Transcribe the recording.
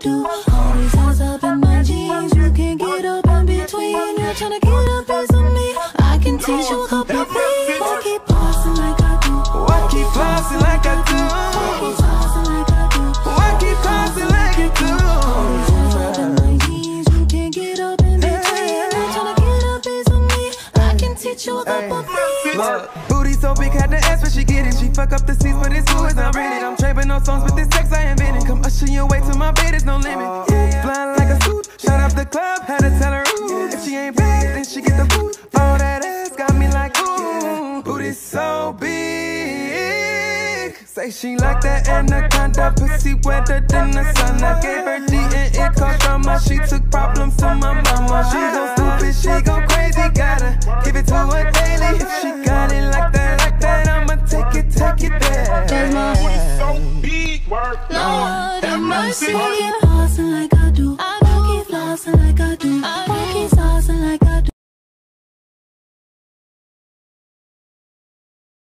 do. All these eyes up in my jeans, you can't get up in between. You're trying to get a piece of me. I can teach you a couple things. Why keep flossing like I do? Why keep flossing like I do? Why keep flossing like I do? Why keep flossing like you do? All these up in my jeans, you can't get up in between. You're trying to get a piece of me. I can teach you a couple things. Look, booty so big, had to ask when she get it. She fuck up the seats, but it's cool, it's not rented. I'm trapping no songs, but this sex I invented. Come usher your way to my bed, there's no limit. Yeah, flying like a suit, shut up the club, had to tell her, ooh. If she ain't bad, then she get the boot. All that ass got me like, ooh. Booty so big. Say she like that anaconda, pussy wetter than the sun. I gave her D and it cost drama. She took problems to my mama. She go stupid, she go crazy, gotta give it to her daily. If she got it like that, like that, I'ma take it, take it there. Lord have mercy. Walking flossing like I do. I walking flossing like I do. Walking saucing like I do.